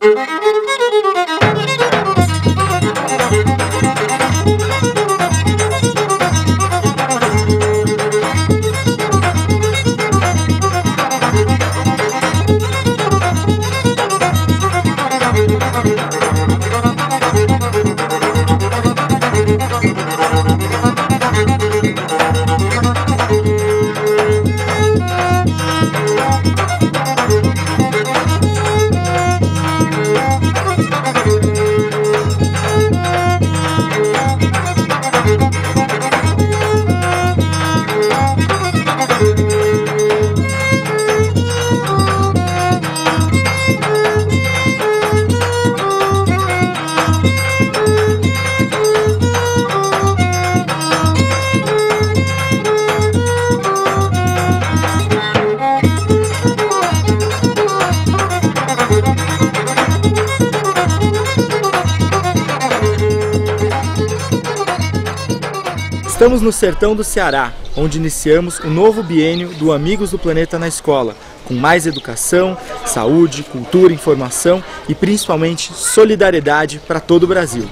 なななななななななななな! Estamos no sertão do Ceará, onde iniciamos o novo biênio do Amigos do Planeta na Escola, com mais educação, saúde, cultura, informação e principalmente solidariedade para todo o Brasil.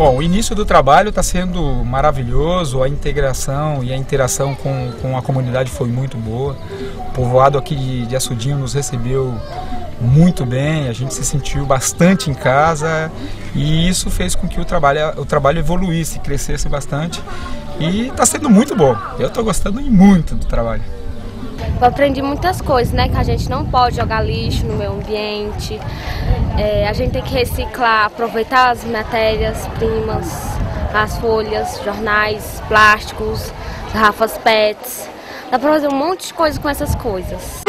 Bom, o início do trabalho está sendo maravilhoso, a integração e a interação com, com a comunidade foi muito boa. O povoado aqui de, de Açudinho nos recebeu muito bem, a gente se sentiu bastante em casa e isso fez com que o trabalho, o trabalho evoluísse, crescesse bastante e está sendo muito bom. Eu estou gostando muito do trabalho. Eu aprendi muitas coisas, né? Que a gente não pode jogar lixo no meio ambiente, é, a gente tem que reciclar, aproveitar as matérias-primas, as folhas, jornais, plásticos, garrafas PETs. Dá pra fazer um monte de coisa com essas coisas.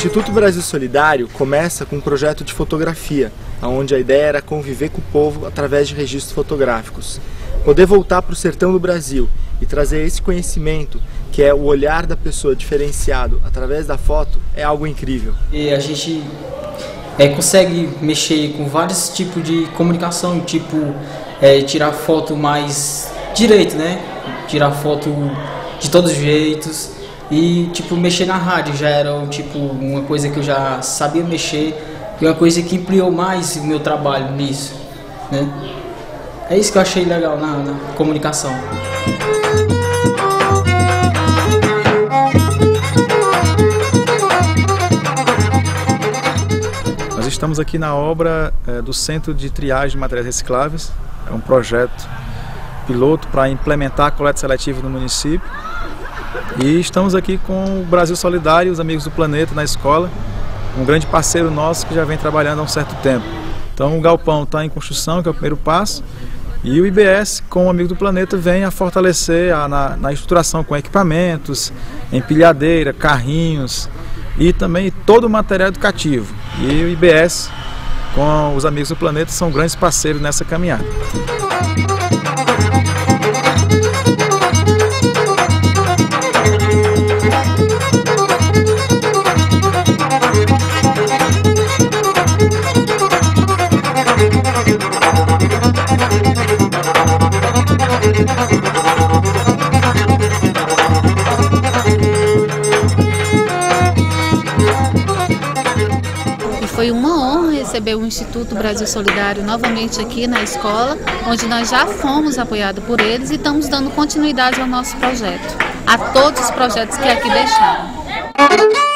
Instituto Brasil Solidário começa com um projeto de fotografia, onde a ideia era conviver com o povo através de registros fotográficos. Poder voltar para o sertão do Brasil e trazer esse conhecimento, que é o olhar da pessoa diferenciado através da foto, é algo incrível. E a gente é, consegue mexer com vários tipos de comunicação, tipo é, tirar foto mais direito, né? Tirar foto de todos os jeitos e tipo mexer na rádio já era tipo uma coisa que eu já sabia mexer e uma coisa que ampliou mais o meu trabalho nisso, né? É isso que eu achei legal na, na comunicação. estamos aqui na obra é, do Centro de Triagem de Materiais Recicláveis. É um projeto piloto para implementar a coleta seletiva no município. E estamos aqui com o Brasil Solidário, os Amigos do Planeta na escola, um grande parceiro nosso que já vem trabalhando há um certo tempo. Então o galpão está em construção, que é o primeiro passo, e o IBS, com o Amigo do Planeta, vem a fortalecer a, na, na estruturação com equipamentos, empilhadeira, carrinhos e também todo o material educativo. E o IBS, com os Amigos do Planeta, são grandes parceiros nessa caminhada. Receber o Instituto Brasil Solidário novamente aqui na escola, onde nós já fomos apoiados por eles e estamos dando continuidade ao nosso projeto, a todos os projetos que aqui deixaram.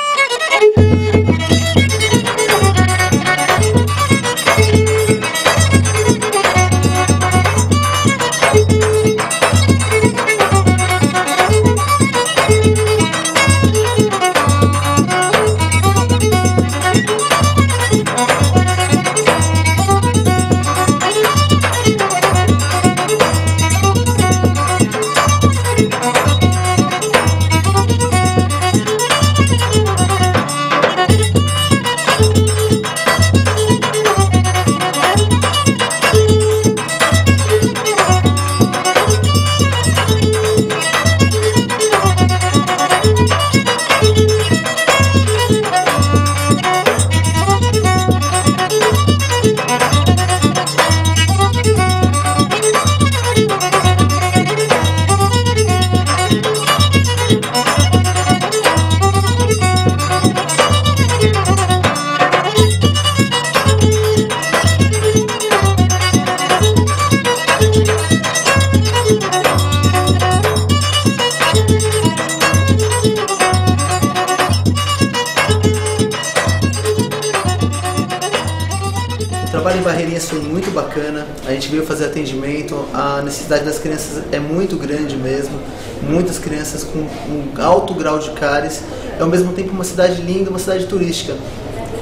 A gente veio fazer atendimento. A necessidade das crianças é muito grande mesmo. Muitas crianças com um alto grau de cáries. É ao mesmo tempo uma cidade linda, uma cidade turística.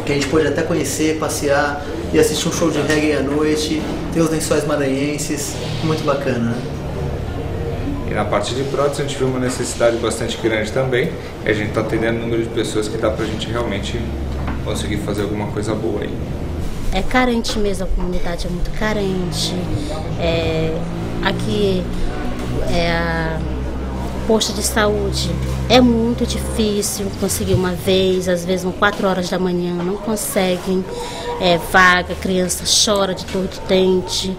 Que a gente pode até conhecer, passear e assistir um show de reggae à noite. Ter os lençóis maranhenses. Muito bacana. Né? E na parte de prótese a gente viu uma necessidade bastante grande também. E a gente está atendendo o número de pessoas que dá para a gente realmente conseguir fazer alguma coisa boa aí é carente mesmo, a comunidade é muito carente. É, aqui é a posto de saúde é muito difícil conseguir uma vez, às vezes são quatro horas da manhã, não conseguem é, vaga, criança chora de dor de dente.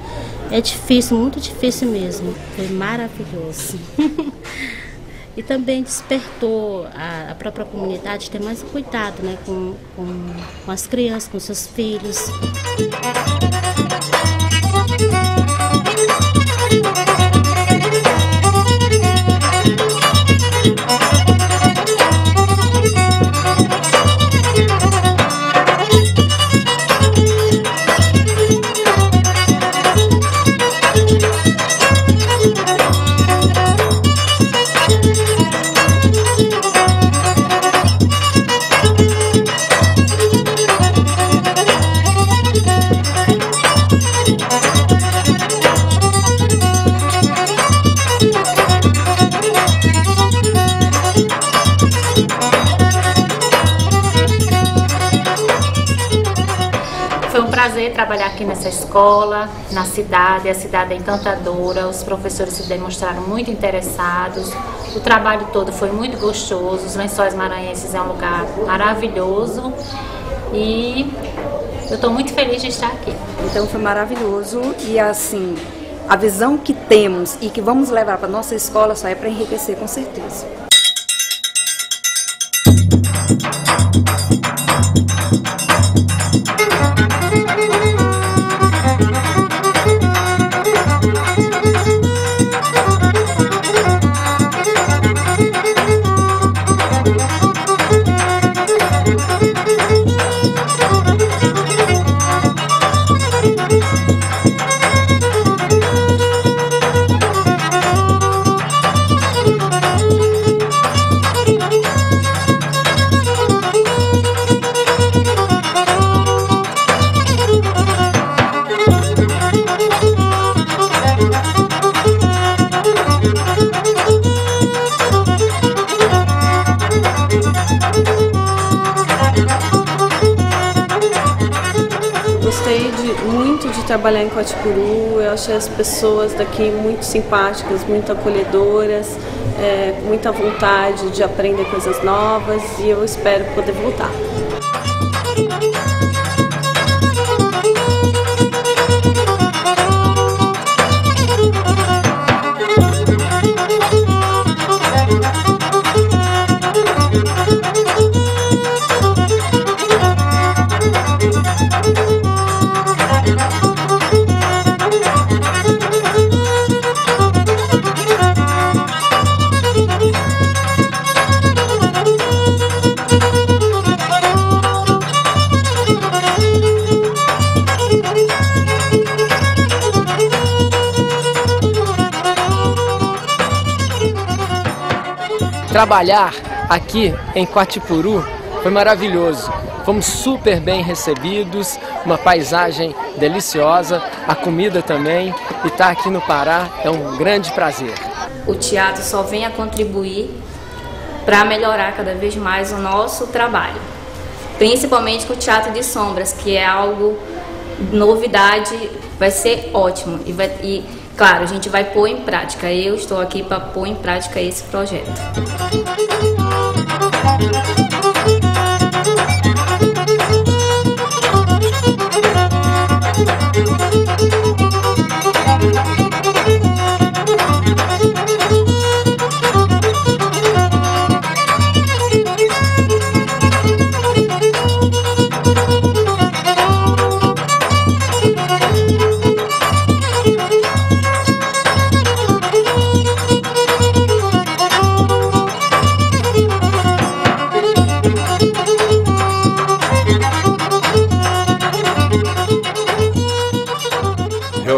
É difícil, muito difícil mesmo. Foi maravilhoso. e também despertou a, a, própria comunidade ter mais cuidado né, com, com, com as crianças, com seus filhos. Aqui nessa escola, na cidade, a cidade é encantadora, os professores se demonstraram muito interessados, o trabalho todo foi muito gostoso, os Lençóis Maranhenses é um lugar maravilhoso e eu estou muito feliz de estar aqui. Então foi maravilhoso e assim, a visão que temos e que vamos levar para nossa escola só é para enriquecer com certeza. Trabalhar em Coatipuru, eu achei as pessoas daqui muito simpáticas, muito acolhedoras, é, muita vontade de aprender coisas novas e eu espero poder voltar. Trabalhar aqui em Quatipuru foi maravilhoso. Fomos super bem recebidos, uma paisagem deliciosa, a comida também, e estar aqui no Pará é um grande prazer. O teatro só vem a contribuir para melhorar cada vez mais o nosso trabalho, principalmente com o teatro de sombras, que é algo novidade, vai ser ótimo e, vai, e Claro, a gente vai pôr em prática. Eu estou aqui para pôr em prática esse projeto.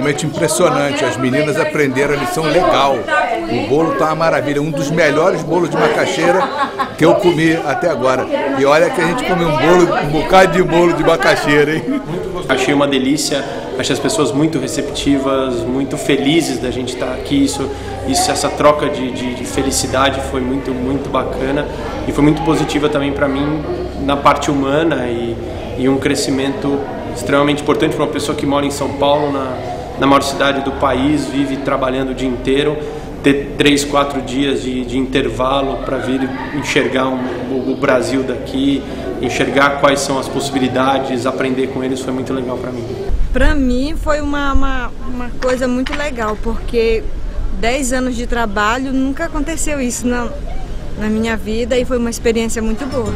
Realmente impressionante. As meninas aprenderam a lição legal. O bolo tá uma maravilha, um dos melhores bolos de macaxeira que eu comi até agora. E olha que a gente comeu um bolo, um bocado de bolo de macaxeira, hein? Achei uma delícia, achei as pessoas muito receptivas, muito felizes da gente estar aqui. Isso, isso essa troca de, de, de felicidade foi muito, muito bacana e foi muito positiva também para mim na parte humana e, e um crescimento extremamente importante para uma pessoa que mora em São Paulo, na, na maior cidade do país, vive trabalhando o dia inteiro, ter três, quatro dias de, de intervalo para vir enxergar um, o, Brasil daqui, enxergar quais são as possibilidades, aprender com eles foi muito legal para mim. Para mim foi uma, uma, uma, coisa muito legal, porque dez anos de trabalho nunca aconteceu isso na, na minha vida e foi uma experiência muito boa.